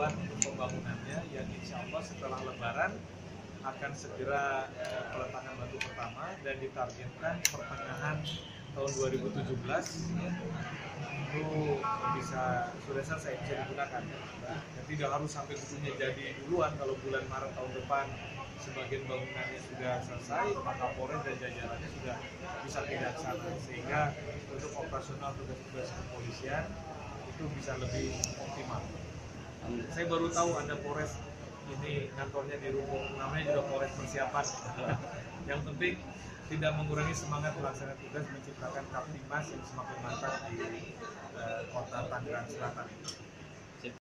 bantuan untuk pembangunannya yang insya Allah setelah Lebaran akan segera eh, peletakan batu pertama dan ditargetkan pertengahan tahun 2017 ya, itu bisa sudah selesai bisa digunakan. Dan tidak harus sampai gedungnya jadi duluan kalau bulan Maret tahun depan sebagian bangunannya sudah selesai, Pak Kapolres dan jajarannya sudah bisa pindah ke sana sehingga untuk operasional tugas-tugas kepolisian itu bisa lebih optimal. Saya baru tahu ada Polres ini kantornya di Ruko, namanya juga Polres persiapan. Yang penting tidak mengurangi semangat pelaksana tugas menciptakan Kaptimas yang semakin mantap di eh, kota Tangerang Selatan.